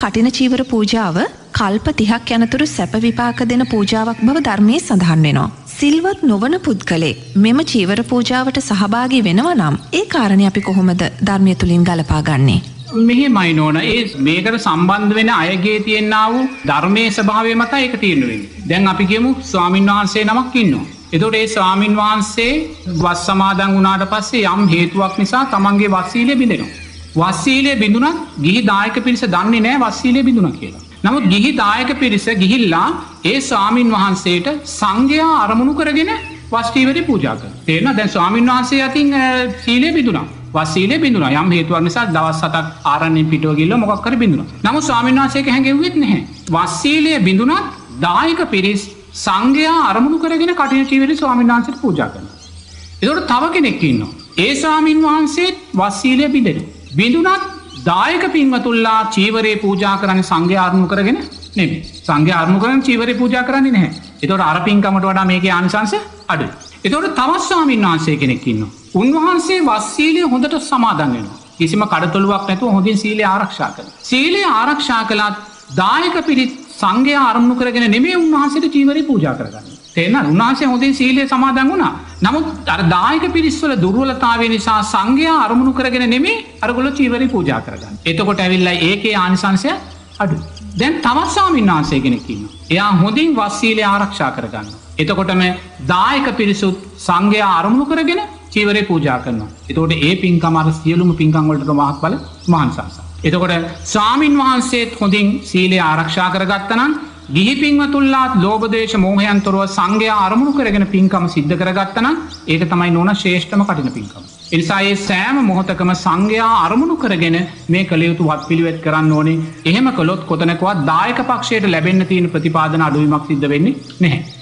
කටින චීවර පූජාව කල්ප තිහක් යනතුරු සැප විපාක දෙන පූජාවක් බව ධර්මයේ සඳහන් වෙනවා. සිල්වත් නොවන පුද්ගලෙක් මෙම චීවර පූජාවට සහභාගී වෙනව නම් ඒ කාරණය අපි කොහොමද ධර්මය තුළින් ගලපා ගන්නේ. මෙහෙ මයිනෝන ඒ මේකට සම්බන්ධ වෙන අයගේ තියෙන්න්නා වූ ධර්මය ස්භාවය මත එක තියෙන්නුවෙන්. දැන් අපි කියමු ස්වාමින් වහන්සේ නමක් ඉන්නවා. එතොට ඒ ස්වාමින් වහන්සේ වස් සමාදන් වුණාට පස්සේ යම් හේතුවක් නිසා තමන්ගේ වස්සීලය බිඳෙනවා. වස්සීලය බිඳුනත් ගිහි දායක පිරිස දන්නේ නෑ වස්සීලය බිඳුන කියලා. නමුත් ගිහි දායක පිරිස ගිහිල්ලා ඒ ස්වාමීන් වහන්සේට සංඝයා අරමුණු කරගෙන වස්ටීවරි පූජාක තේන දැන් ස්වාමීන් වහන්සේ අතින් සීලය බිදුනා වස්සීලේ බිඳුන යම් හේතුවක් නිසා දවස් සතක් ආරණය පිටුවගිල්ල මොක්කර බිඳුන නම ස්වාමීන් වහන්සේක හැඟෙවෙත් නැහැ වස්සීලය බිඳුනත් දායක පිරිස් සංඝයා අරමුණු කරගෙන කටය චීවරි ස්වාමීන් වහන්සට පූජා කරන. එතොට තව කෙනෙක් ඉන්න. ඒ ස්වාමීන් වහන්සේත් වස්සීලය බිඳෙන. බිඳුනත් දායක පින්වතුල්ලා චීවරේ පූජා කරන්න සංඝ ආරමු කරගෙන නෙම සංඝ ආරමු කරන චීවරය පූජා කරන්නේ නැහැ එතොට අර පින්කමට වඩා මේක ආනිසංස අඩු. එතොට තවස්වාමීන් වහන්සේ කෙනෙක්කින්න. උන්වහන්සේ වස්සීලය හොඳට සමාදන් වෙන. කිසිම කඩතුළුවක් නැතුව හොඳින් සීලය ආරක්ෂා කළ. සීලය ආරක්ෂා කළත් දායක පිරිත් සංඝය ආරම්ු කරගෙන නෙමේ උන්වහන්සේට චීවරය පූජා කරගන්න. තේන උන්වහන්සේ හොඳින් සීලය සමාදන් වුණා නමුත් අර දායක පිරිස්වල දුර්වලතාව නිසා සංඝයා අරමුණු කරගෙන නෙමේ අරගොල චීවරි පූජා කරගන්න. එතකොට ඇවිල්ල ඒකේ ආනිසංසය අඩු. දැන් තවත්සාමීන් වහන්සේ කෙනෙකින්න. එයා හොඳින් වස්සීලය ආරක්ෂා කරගන්න. එතකොටම දායක පිරිසුත් සංඝයා අරමුණු කරගෙන චීවරේ පූජා කරනවා. එතකොට ඒ පින්කමර සියලුම පින්කංවලට මහත් බල මහන්සංසා. එතකොට ස්වාමීන් වහන්සේත් හොඳින් සීලේ ආරක්ෂා කරගත්තනම් ගිහි පින්වතුල්ලාත් ලෝබදේශ මෝහයන්තොරුව සංඝයා අරමුණු කරගෙන පින්කම සිද්ධ කරගත්තන ඒක තමයි නොන ශේෂ්ඨම කටින පින්කම. එනිසායේ සෑම මොහොතකම සංඝයා අරමුණු කරගෙන මේ කළයුතු වත් පිළිවෙත් කරන්න ඕනේ එහෙම කළොත් කොතනකවත් දායක පක්ෂයට ලැබෙන්න්න තියෙන ප්‍රතිපාදන අඩුවීමක් සිද්ධ වෙන්නේ නැහැ.